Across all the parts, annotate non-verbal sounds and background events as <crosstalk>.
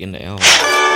点哪样啊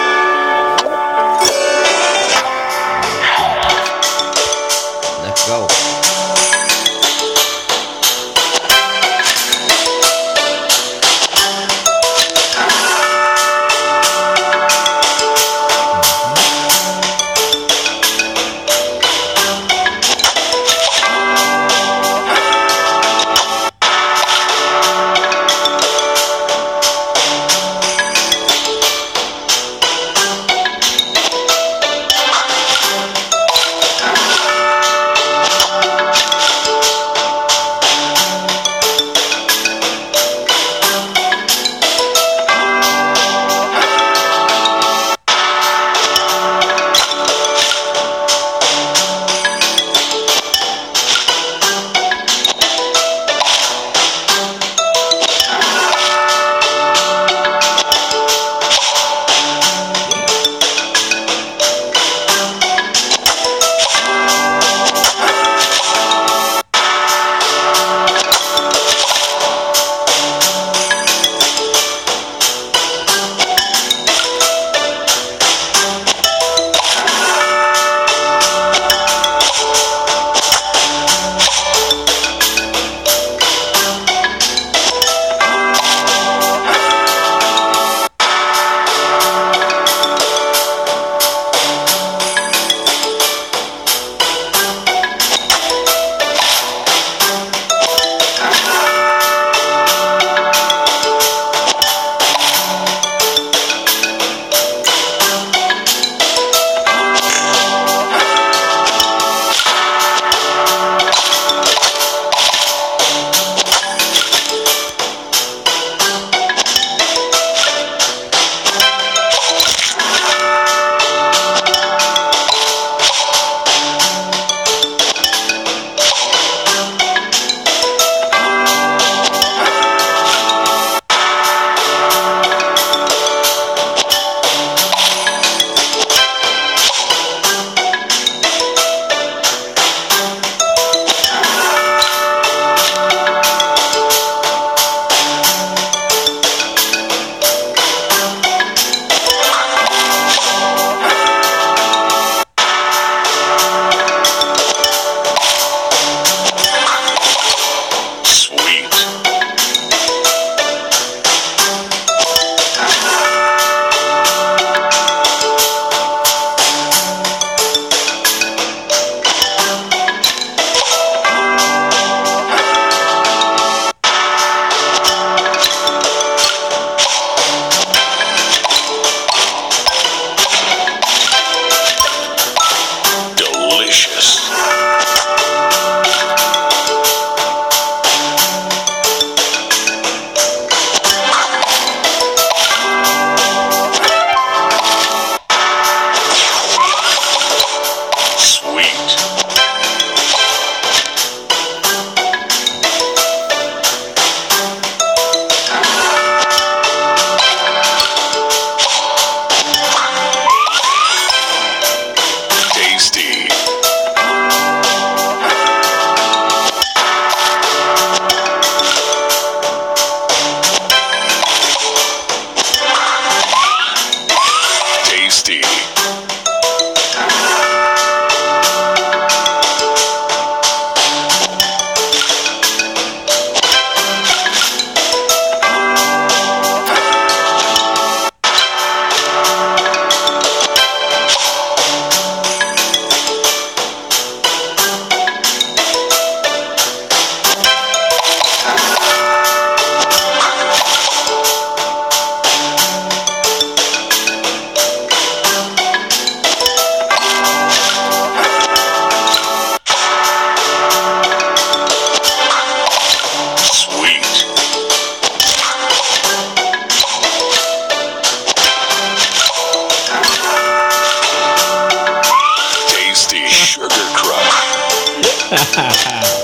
Boom. <laughs>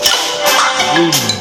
Hum.